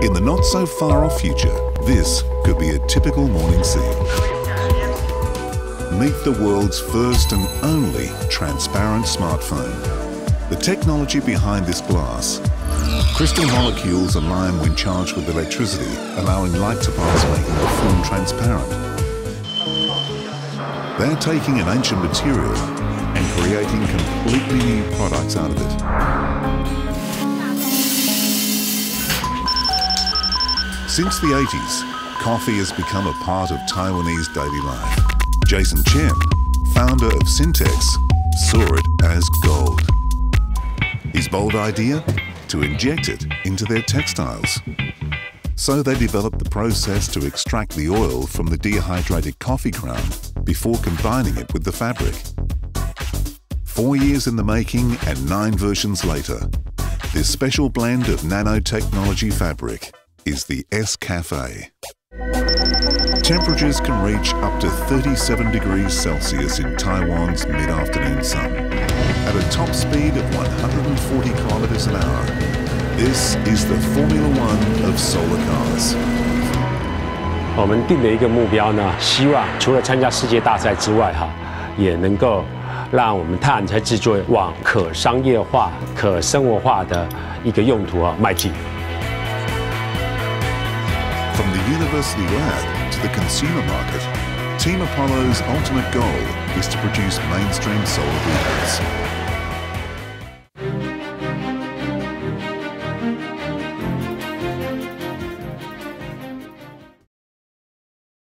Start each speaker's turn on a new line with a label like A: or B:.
A: In the not so far off future, this could be a typical morning scene. Meet the world's first and only transparent smartphone. The technology behind this glass. Crystal molecules align when charged with electricity, allowing light to pass, making the film transparent. They're taking an ancient material and creating completely new products out of it. Since the 80s, coffee has become a part of Taiwanese daily life. Jason Chen, founder of Singtex, saw it as gold. His bold idea? To inject it into their textiles. So they developed the process to extract the oil from the dehydrated coffee ground before combining it with the fabric. Four years in the making and nine versions later, this special blend of nanotechnology fabric is the S Cafe. Temperatures can reach up to 37 degrees Celsius in Taiwan's mid-afternoon sun at a top speed of 140 kilometers an hour. This is the Formula One of solar cars.
B: 我们定了一个目标呢，希望除了参加世界大赛之外，哈，也能够让我们碳材制作往可商业化、可生活化的一个用途啊迈进。
A: From the university lab to the consumer market, Team Apollo's ultimate goal is to produce mainstream solar vehicles.